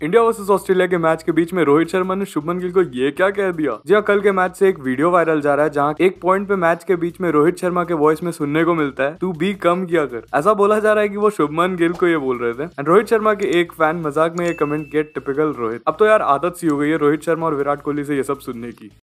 India versus Australia के match के बीच में रोहित शर्मा ने शुभमन गिल को ये क्या कह दिया? जी हाँ, कल के मैच से एक वीडियो वायरल जा रहा है जहाँ एक पॉइंट पे मैच के बीच में रोहित शर्मा के वॉइस में सुनने को मिलता है, तू बी कम किया कर। ऐसा बोला जा रहा है कि वो शुभमन गिल को ये बोल रहे थे। एंड रोहित शर्मा के एक फ़ैन मज़ाक में ये कमेंट गेट टिपिकल रोहित। अब तो यार आदत सी हो गई है रोहित शर्मा और विराट कोहली से ये सब सुनने की।